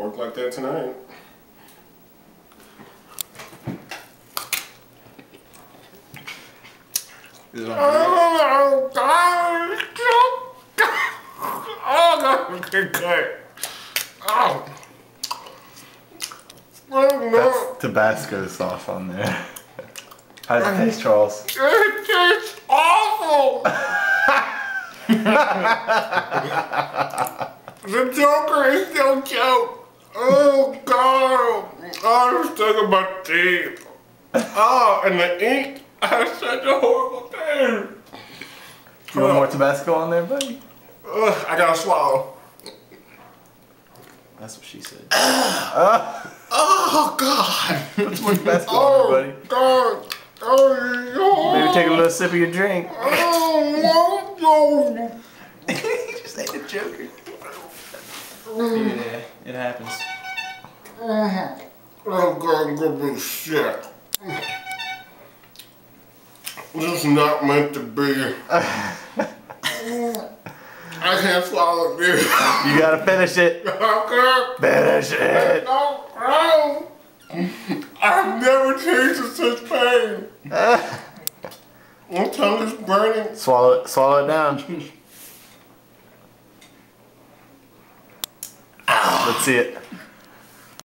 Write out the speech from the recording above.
work like that tonight. Is it on Oh, God. Oh, God. Oh, Cut. Oh. Oh, no. Tabasco sauce on there. How's it taste, Charles? It tastes awful. the Joker is no joke. Oh God! Oh, I'm stuck in my teeth. Ah, oh, and the ink has such a horrible thing. You want more Tabasco on there, buddy? Ugh, I gotta swallow. That's what she said. Ah. Oh God! Some more Tabasco Oh on there, oh, buddy. God! Oh, Maybe take a little sip of your drink. Oh, no, no. you just ate the Joker. Yeah, it happens. Oh God, I'm gonna be sick. This is not meant to be. I can't swallow this. You gotta finish it. Finish it. No, no. I've never tasted such pain. My tongue is burning. Swallow it. Swallow it down. Let's see it.